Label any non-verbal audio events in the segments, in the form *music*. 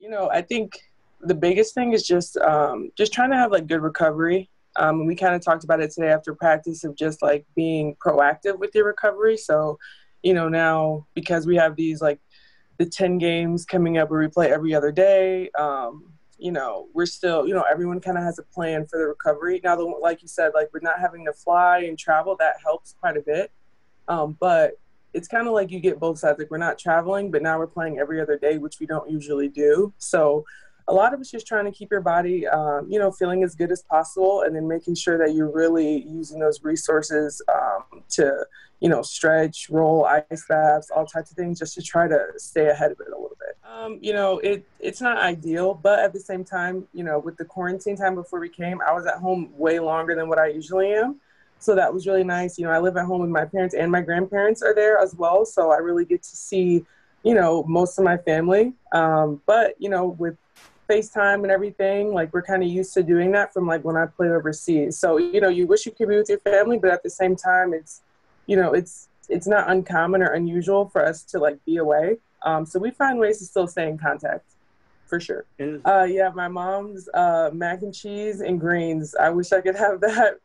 You know, I think the biggest thing is just um, just trying to have like good recovery. Um, we kind of talked about it today after practice of just like being proactive with your recovery. So, you know, now because we have these like the 10 games coming up where we play every other day, um, you know, we're still, you know, everyone kind of has a plan for the recovery. Now, the, like you said, like we're not having to fly and travel, that helps quite a bit. Um, but it's kind of like you get both sides. Like we're not traveling, but now we're playing every other day, which we don't usually do. So, a lot of it's just trying to keep your body, um, you know, feeling as good as possible, and then making sure that you're really using those resources um, to, you know, stretch, roll, ice baths, all types of things, just to try to stay ahead of it a little. Um, you know, it it's not ideal, but at the same time, you know, with the quarantine time before we came, I was at home way longer than what I usually am. So that was really nice. You know, I live at home with my parents and my grandparents are there as well. So I really get to see, you know, most of my family. Um, but, you know, with FaceTime and everything. Like we're kind of used to doing that from like when I play overseas. So you know, you wish you could be with your family, but at the same time, it's you know, it's it's not uncommon or unusual for us to like be away. Um, so we find ways to still stay in contact, for sure. Uh, yeah, my mom's uh, mac and cheese and greens. I wish I could have *laughs* that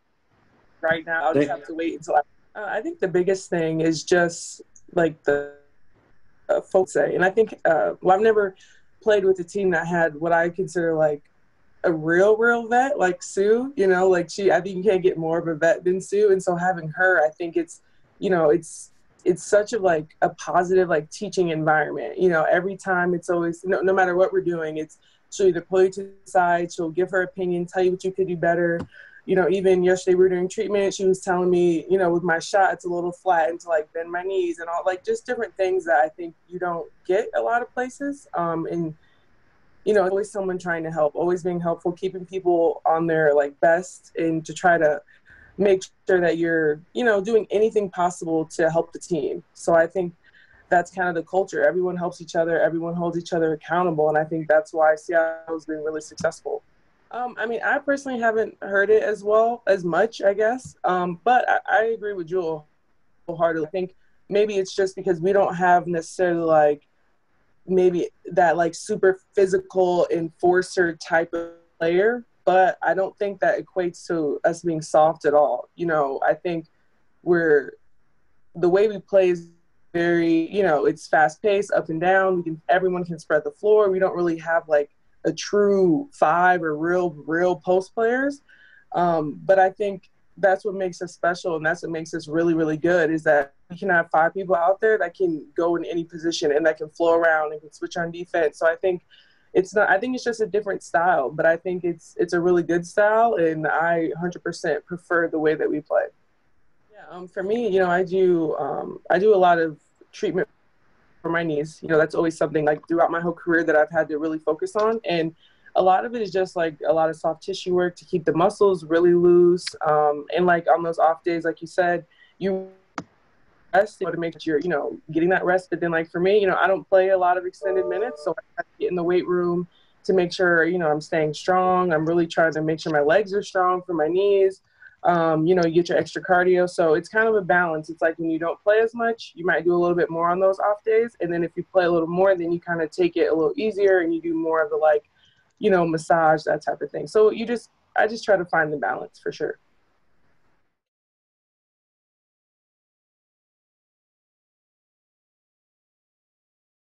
right now. I'll just have to wait until I. Uh, I think the biggest thing is just like the uh, folks say, and I think uh, well, I've never played with a team that had what I consider like a real, real vet, like Sue. You know, like she, I think you can't get more of a vet than Sue. And so having her, I think it's, you know, it's it's such a like a positive like teaching environment. You know, every time it's always no, no matter what we're doing, it's she'll either pull you to the side, she'll give her opinion, tell you what you could do better. You know, even yesterday we were doing treatment, she was telling me, you know, with my shot, it's a little flat and to like bend my knees and all like just different things that I think you don't get a lot of places. Um, and you know, always someone trying to help, always being helpful, keeping people on their like best and to try to make sure that you're, you know, doing anything possible to help the team. So I think that's kind of the culture. Everyone helps each other, everyone holds each other accountable. And I think that's why Seattle's been really successful. Um, I mean, I personally haven't heard it as well as much, I guess. Um, but I, I agree with Jewell wholeheartedly. I think maybe it's just because we don't have necessarily like maybe that like super physical enforcer type of player, but I don't think that equates to us being soft at all. You know, I think we're the way we play is very, you know, it's fast paced, up and down. We can everyone can spread the floor. We don't really have like a true five or real real post players. Um, but I think that's what makes us special and that's what makes us really really good is that we can have five people out there that can go in any position and that can flow around and can switch on defense so i think it's not i think it's just a different style but i think it's it's a really good style and i 100% prefer the way that we play yeah um, for me you know i do um, i do a lot of treatment for my knees you know that's always something like throughout my whole career that i've had to really focus on and a lot of it is just like a lot of soft tissue work to keep the muscles really loose. Um, and like on those off days, like you said, you rest to make sure you're, know, getting that rest. But then like for me, you know, I don't play a lot of extended minutes, so I have to get in the weight room to make sure, you know, I'm staying strong. I'm really trying to make sure my legs are strong for my knees. Um, you know, you get your extra cardio. So it's kind of a balance. It's like when you don't play as much, you might do a little bit more on those off days. And then if you play a little more, then you kind of take it a little easier and you do more of the like you know, massage, that type of thing. So you just, I just try to find the balance for sure.